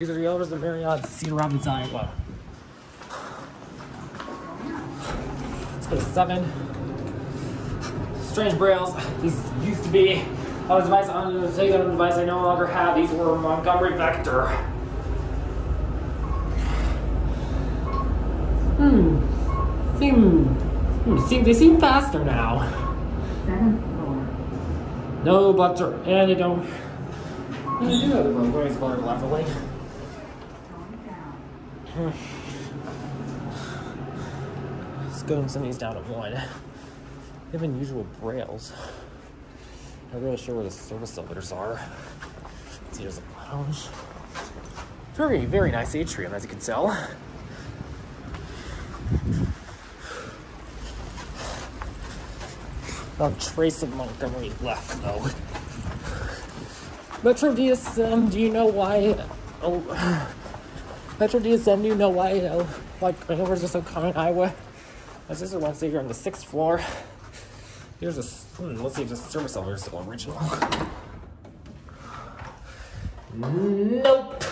These are the owners of Marriott Cedar Rapids, Iowa. It's been seven. Strange brailles. These used to be on a device on a take on a device I no longer have. These were Montgomery Vector. Hmm. Seem. Hmm. Seem. They seem faster now. No, but they're- and they don't. They do have the bar leveling. Let's go and send these down to one. They have unusual brailles. Not really sure where the service elevators are. See, there's a lounge. Very, very nice atrium, as you can tell. Not a trace of Montgomery left, though. Metro DSM, do you know why? Oh, Metro DSM, you know why? Uh, why carnivores are so common in Iowa? My sister wants to see here on the sixth floor. Here's a, Hmm, let's see if this service elevator is still original. Nope.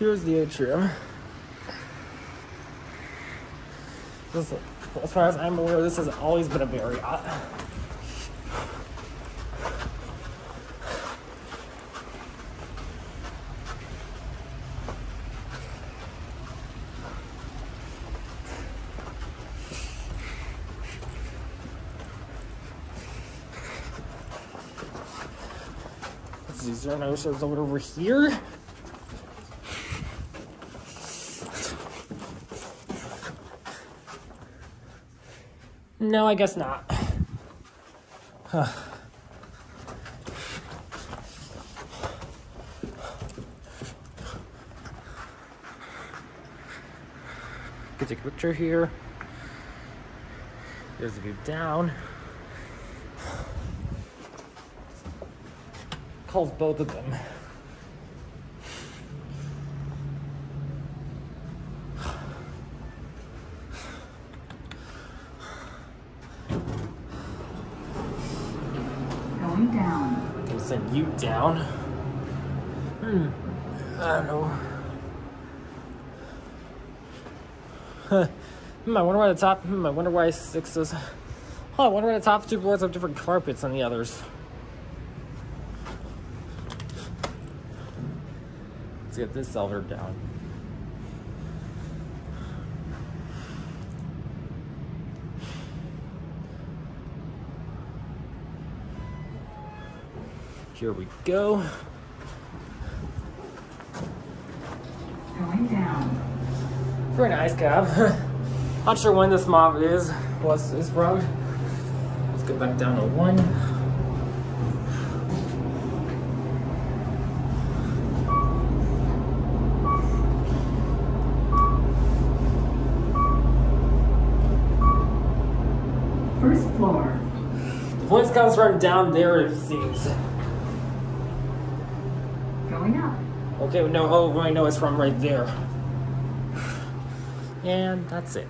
Here's the atrium. This, as far as I'm aware, this has always been a Marriott. Is there no elevator over here? No, I guess not. Huh. Get a picture here. There's a view down. Calls both of them. Going down. Gonna send you down. Hmm. I don't know. Huh. Hmm, I wonder why the top. Hmm, I wonder why six is. Oh, I wonder why the top two boards have different carpets than the others. Get this elevator down. Here we go. Going down. Very nice cab. Not sure when this mod is was this from. Let's go back down to one. First floor. The voice comes from down there, it seems. Going up. Okay, no, oh, I know it's from right there. And that's it.